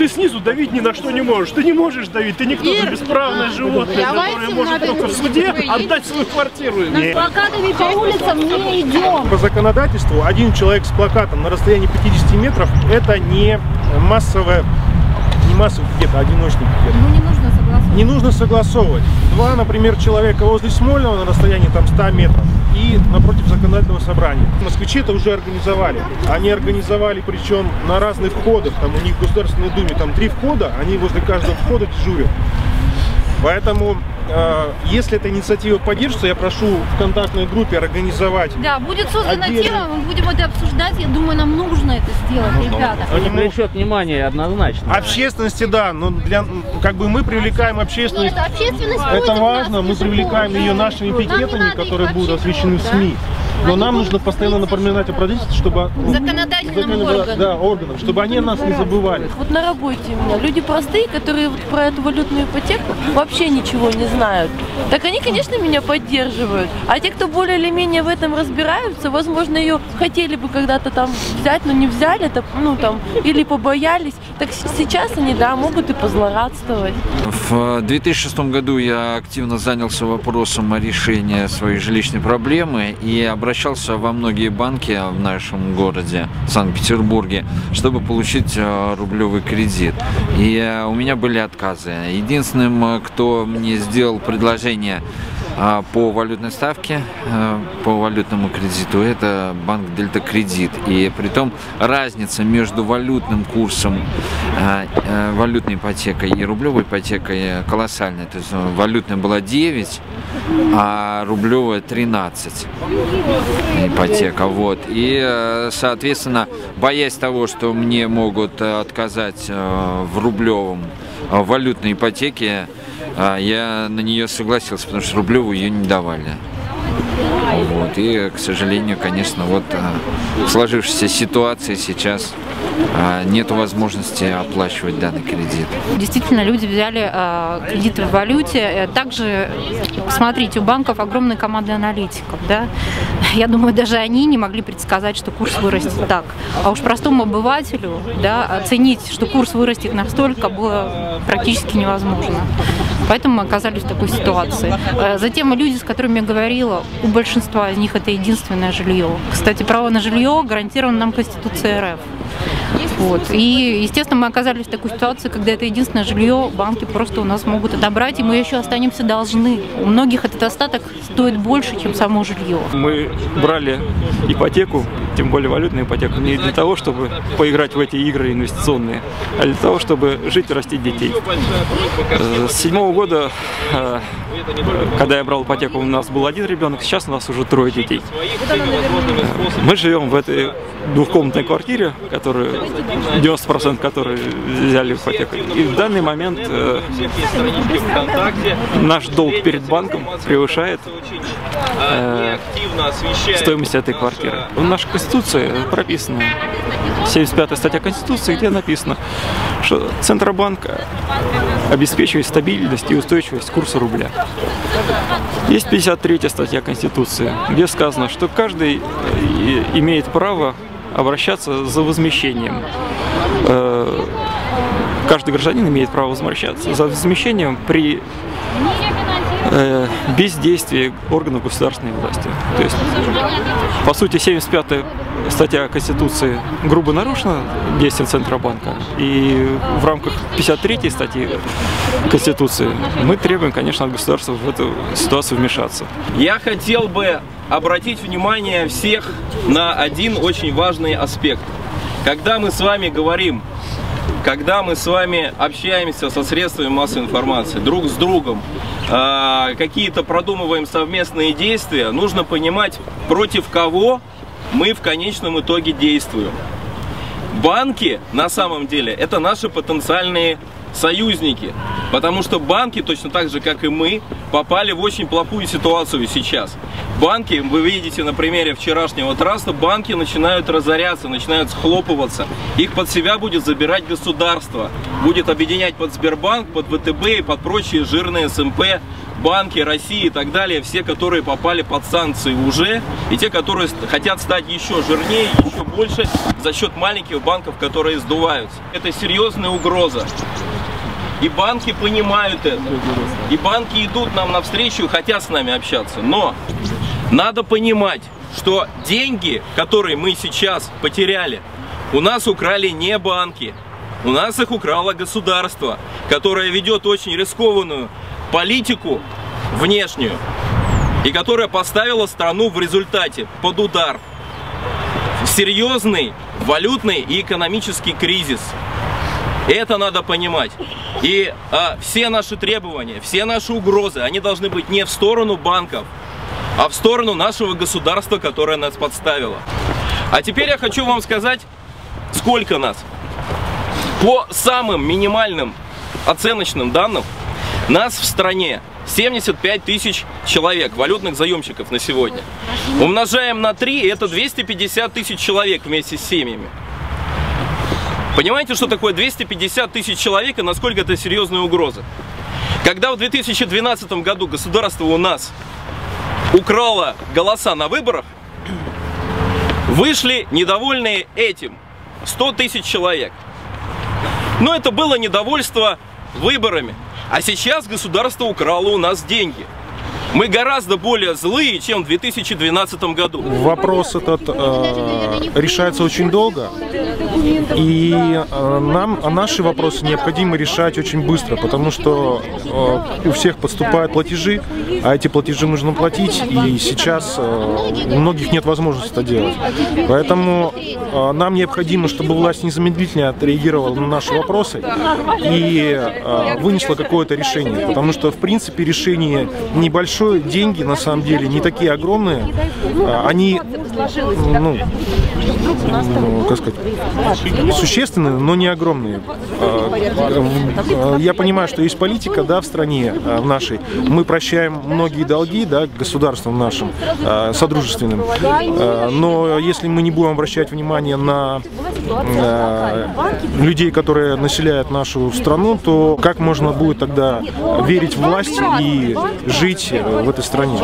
ты снизу давить ни на что не можешь. Ты не можешь давить, ты никто, ты Ир, бесправное животное, давайте которое может только в суде отдать свою квартиру. С плакатами по улицам не идем. По законодательству один человек с плакатом на расстоянии 50 метров это не массовое, пикет, а одиночный пикет. Ну не нужно согласовывать. Не нужно согласовывать. Два, например, человека возле Смольного на расстоянии там 100 метров и напротив законодательного собрания. Москвичи это уже организовали. Они организовали, причем на разных входах. Там у них в Государственной Думе там три входа, они возле каждого входа дежурят. Поэтому, если эта инициатива поддержится, я прошу в контактной группе организовать. Да, будет создана Отдельно. тема, мы будем это обсуждать. Я думаю, нам нужно это сделать, ребята. Они Привлечет внимание однозначно. Общественности, да, но для, как бы мы привлекаем общественность. это общественность Это важно, нас, мы привлекаем ее нашими пикетами, которые будут освещены в? СМИ. Но Они нам нужно постоянно напоминать о правительстве, чтобы Законодательным органам. да, органам, чтобы они о нас не забывали. Вот на работе у меня люди простые, которые вот про эту валютную ипотеку вообще ничего не знают. Так они, конечно, меня поддерживают. А те, кто более или менее в этом разбираются, возможно, ее хотели бы когда-то там взять, но не взяли, это, ну там, или побоялись. Так сейчас они, да, могут и позлорадствовать. В 2006 году я активно занялся вопросом о решении своей жилищной проблемы и обращался во многие банки в нашем городе, Санкт-Петербурге, чтобы получить э, рублевый кредит. И э, у меня были отказы. Единственным, э, кто мне сделал предложение а, по валютной ставке, э, по валютному кредиту, это банк Дельта Кредит. И при том разница между валютным курсом э, э, валютной ипотекой и рублевой ипотекой колоссальная. То есть валютная была 9, а рублевая 13 ипотека. Вот. И, соответственно, боясь того, что мне могут отказать в рублевом валютной ипотеке, я на нее согласился, потому что рублевую ее не давали. Вот. И, к сожалению, конечно, вот э, в сложившейся ситуации сейчас нет возможности оплачивать данный кредит. Действительно, люди взяли э, кредиты в валюте. Э, Также, смотрите, у банков огромная команда аналитиков. Да? Я думаю, даже они не могли предсказать, что курс вырастет так. А уж простому обывателю да, оценить, что курс вырастет настолько, было практически невозможно. Поэтому мы оказались в такой ситуации. Э, Затем люди, с которыми я говорила, у большинства из них это единственное жилье. Кстати, право на жилье гарантировано нам Конституцией РФ. Вот. И, естественно, мы оказались в такой ситуации, когда это единственное жилье, банки просто у нас могут отобрать, и мы еще останемся должны. У многих этот остаток стоит больше, чем само жилье. Мы брали ипотеку, тем более валютную ипотеку, не для того, чтобы поиграть в эти игры инвестиционные, а для того, чтобы жить и растить детей. Э, С седьмого года, э, когда я брал ипотеку, у нас был один ребенок, сейчас у нас уже трое детей. Э, Мы живем в этой двухкомнатной квартире, которую 90% которой взяли ипотеку. И в данный момент э, наш долг перед банком превышает э, стоимость этой квартиры. В нашей Конституции прописано, 75 статья Конституции, где написано, что Центробанк обеспечивает стабильность и устойчивость курса рубля. Есть 53 статья Конституции, где сказано, что каждый э, имеет право обращаться за возмещением. Э, Каждый гражданин имеет право возвращаться за возмещением при э, бездействии органов государственной власти. То есть, по сути, 75 статья Конституции грубо нарушена действием Центробанка. И в рамках 53 статьи Конституции мы требуем, конечно, от государства в эту ситуацию вмешаться. Я хотел бы обратить внимание всех на один очень важный аспект. Когда мы с вами говорим, когда мы с вами общаемся со средствами массовой информации, друг с другом, э, какие-то продумываем совместные действия, нужно понимать, против кого мы в конечном итоге действуем. Банки, на самом деле, это наши потенциальные союзники. Потому что банки, точно так же, как и мы, попали в очень плохую ситуацию сейчас. Банки, вы видите на примере вчерашнего траста, банки начинают разоряться, начинают схлопываться. Их под себя будет забирать государство. Будет объединять под Сбербанк, под ВТБ и под прочие жирные СМП банки России и так далее, все, которые попали под санкции уже, и те, которые хотят стать еще жирнее, еще больше за счет маленьких банков, которые сдуваются. Это серьезная угроза. И банки понимают это. И банки идут нам навстречу и хотят с нами общаться. Но надо понимать, что деньги, которые мы сейчас потеряли, у нас украли не банки. У нас их украло государство, которое ведет очень рискованную политику внешнюю и которая поставила страну в результате под удар. Серьезный валютный и экономический кризис. Это надо понимать. И а, все наши требования, все наши угрозы, они должны быть не в сторону банков, а в сторону нашего государства, которое нас подставило. А теперь я хочу вам сказать, сколько нас. По самым минимальным оценочным данным, нас в стране 75 тысяч человек, валютных заемщиков на сегодня. Умножаем на 3, это 250 тысяч человек вместе с семьями. Понимаете, что такое 250 тысяч человек и насколько это серьезная угроза? Когда в 2012 году государство у нас украло голоса на выборах, вышли недовольные этим 100 тысяч человек. Но это было недовольство выборами. А сейчас государство украло у нас деньги. Мы гораздо более злые, чем в 2012 году. Вопрос этот э, решается очень долго. И э, нам а наши вопросы необходимо решать очень быстро, потому что э, у всех поступают платежи, а эти платежи нужно платить, и сейчас э, у многих нет возможности это делать. Поэтому э, нам необходимо, чтобы власть незамедлительно отреагировала на наши вопросы и э, вынесла какое-то решение, потому что в принципе решение небольшое, деньги на самом деле не такие огромные, а, они, ну, ну, как сказать, существенные, но не огромные. А, я понимаю, что есть политика, да, в стране а, в нашей. Мы прощаем многие долги, да, государствам нашим, содружественным. Но если мы не будем обращать внимание на людей, которые населяют нашу страну, то как можно будет тогда верить в власть и жить в этой стране?